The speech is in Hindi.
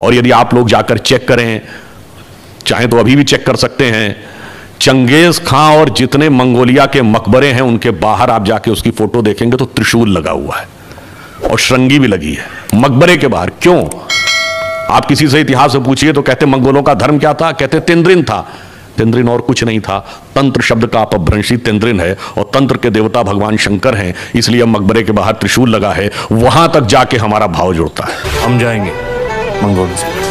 और यदि आप लोग जाकर चेक करें, चाहे तो अभी भी चेक कर सकते हैं, चंगेज खां और जितने मंगोलिया के मकबरे हैं, उनके बाहर आप जाके उसकी फ़ोटो देखेंगे तो त्रिशूल लगा हुआ है और श्रृंगी भी लगी है। मकबरे के बाहर, क्यों? आप किसी से इतिहास से पूछिए तो कहते मंगोलों का धर्म क्या था? कहते तेंद्रिन था। तेंद्रिन और कुछ नहीं था। तंत्र शब्द का अपभ्रंशी तेंद्रिन है और तंत्र के देवता भगवान शंकर हैं, इसलिए मकबरे के बाहर त्रिशूल लगा है। वहाँ तक जाके हमारा भाव जुड़ता है। हम जाएँगे। मंगोल से